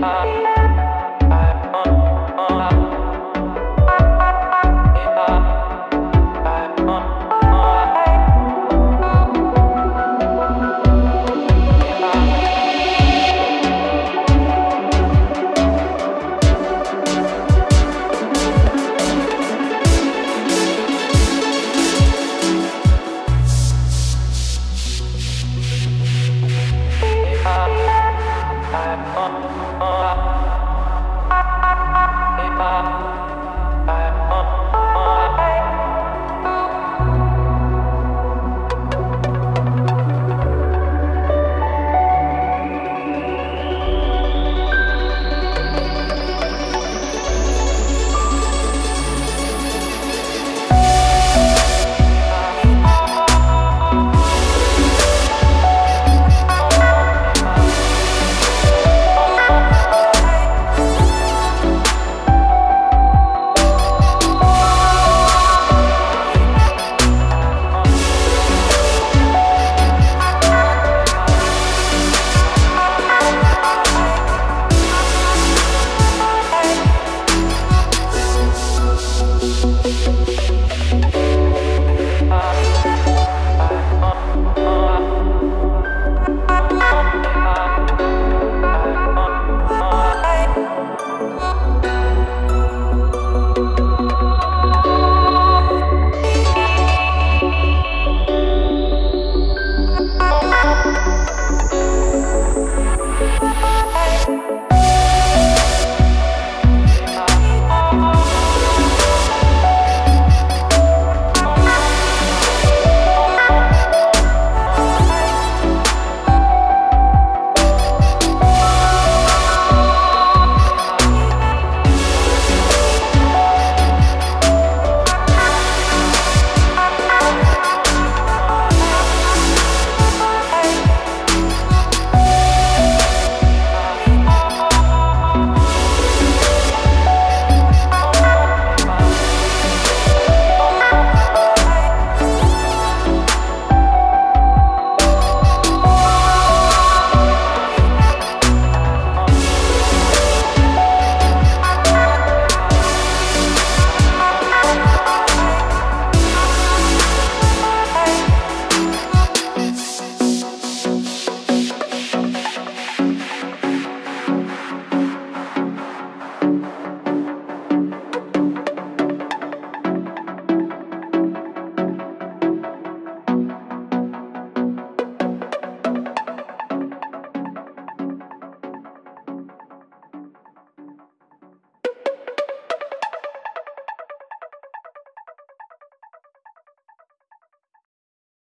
Bye. Ah.